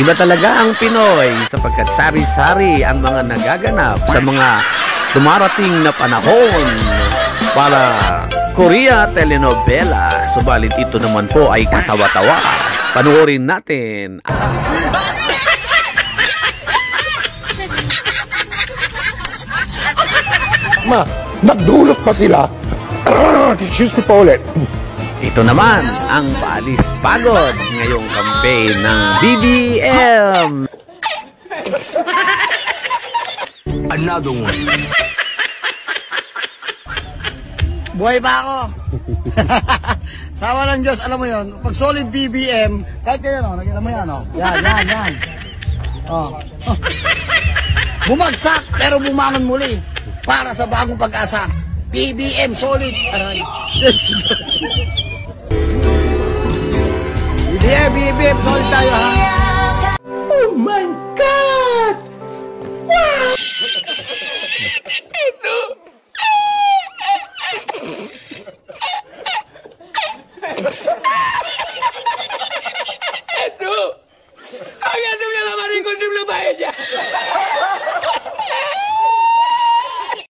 Iba talaga ang Pinoy sapagkat sari-sari ang mga nagaganap sa mga dumarating na panahon para Korea telenovela. Subalit ito naman po ay katawa-tawa. Panoorin natin. Ma, nagdulot pa sila. Excuse me pa ulit. Ito naman ang Paalis Pagod ngayong campaign ng BBM. Another one. Buhay pa ako. Sawa ng Diyos, alam mo yon. Pag solid BBM, kahit kayo, no, nakita mo yan, no? Yan, yan, yan. Oh. oh. Bumagsak, pero bumangon muli. Para sa bagong pag-asa. BBM, solid. Aray. Babe, babe, sorry tayo ha. Oh my God! Wow! Ito! Ito! Había subido la maricón de.